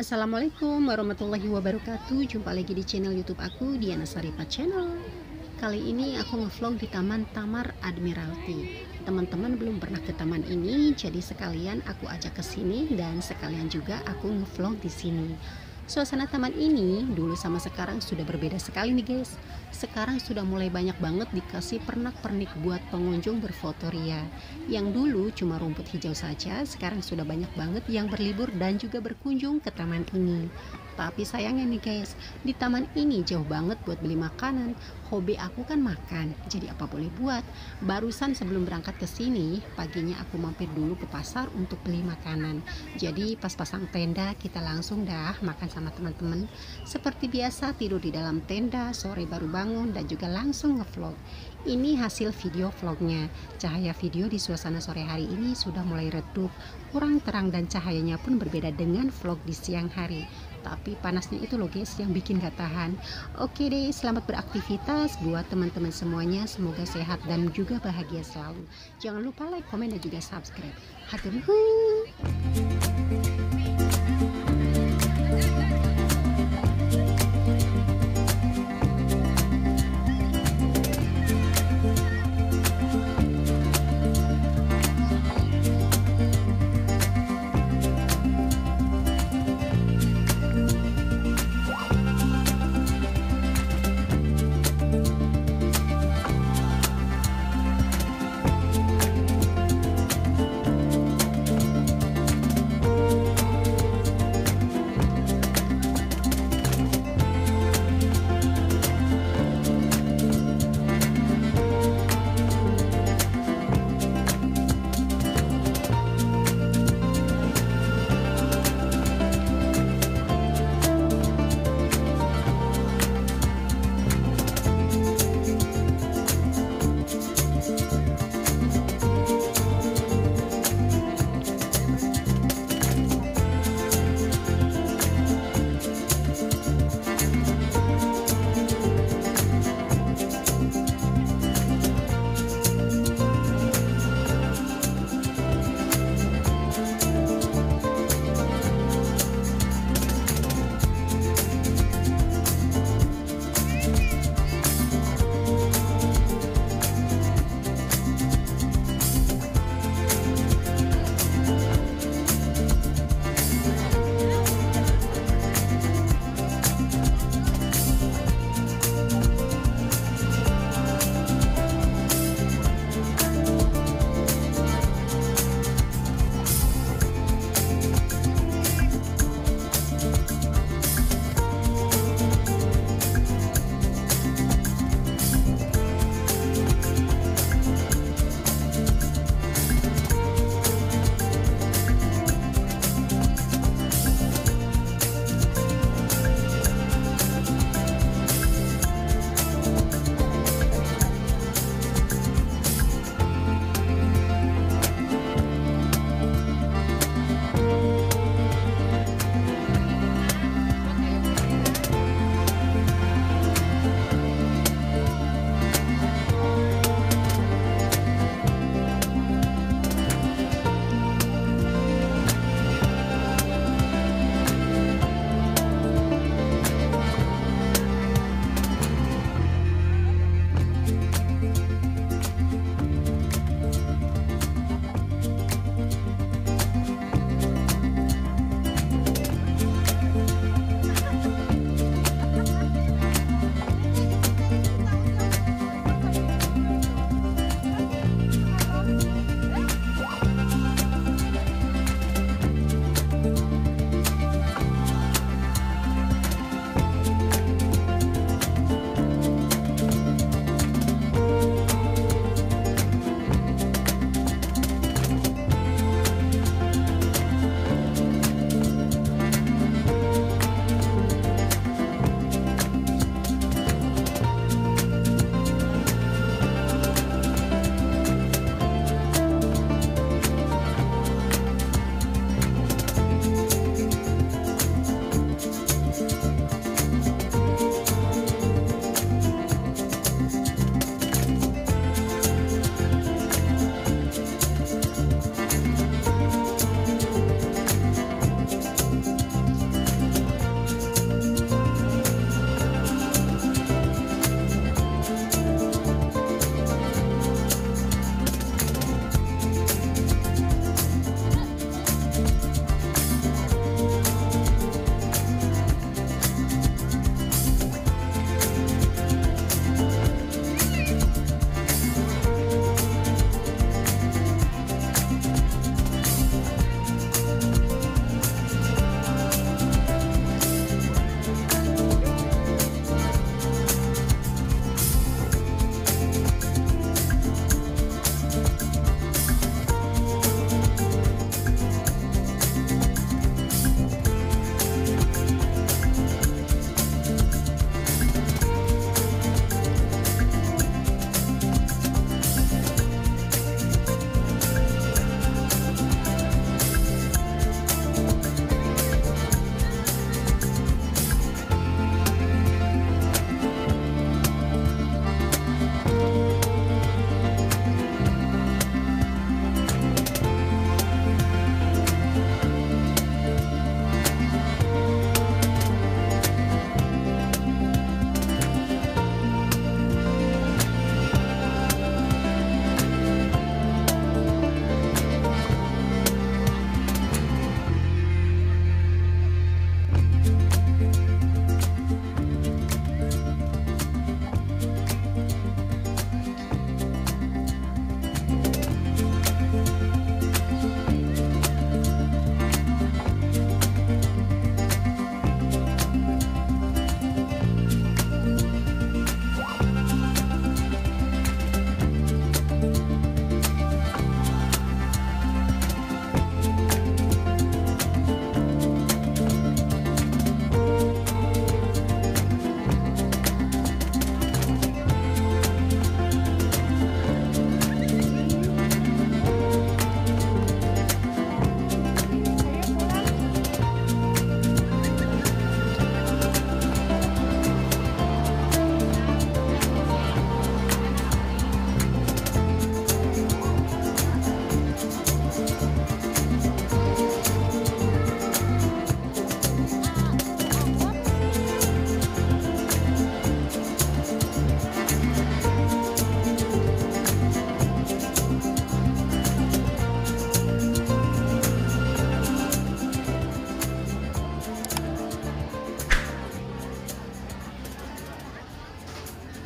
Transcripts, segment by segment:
Assalamualaikum warahmatullahi wabarakatuh. Jumpa lagi di channel youtube aku Diana Saripa Channel. Kali ini aku ngevlog di Taman Tamar Admiralty. Teman-teman belum pernah ke taman ini Jadi sekalian aku ajak ke sini Dan sekalian juga aku ngevlog di sini Suasana taman ini dulu sama sekarang sudah berbeda sekali nih guys Sekarang sudah mulai banyak banget dikasih pernak-pernik buat pengunjung berfoto ria Yang dulu cuma rumput hijau saja Sekarang sudah banyak banget yang berlibur dan juga berkunjung ke taman ini tapi sayangnya nih guys, di taman ini jauh banget buat beli makanan. Hobi aku kan makan, jadi apa boleh buat. Barusan sebelum berangkat ke sini, paginya aku mampir dulu ke pasar untuk beli makanan. Jadi pas pasang tenda, kita langsung dah makan sama teman-teman. Seperti biasa tidur di dalam tenda, sore baru bangun dan juga langsung ngevlog. Ini hasil video vlognya. Cahaya video di suasana sore hari ini sudah mulai redup, kurang terang dan cahayanya pun berbeda dengan vlog di siang hari. Tapi panasnya itu loh guys yang bikin gak tahan. Oke deh selamat beraktivitas buat teman-teman semuanya. Semoga sehat dan juga bahagia selalu. Jangan lupa like komen dan juga subscribe. Hatur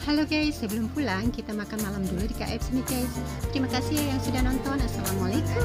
Halo guys, sebelum pulang kita makan malam dulu di KFC nih guys. Terima kasih yang sudah nonton. Assalamualaikum.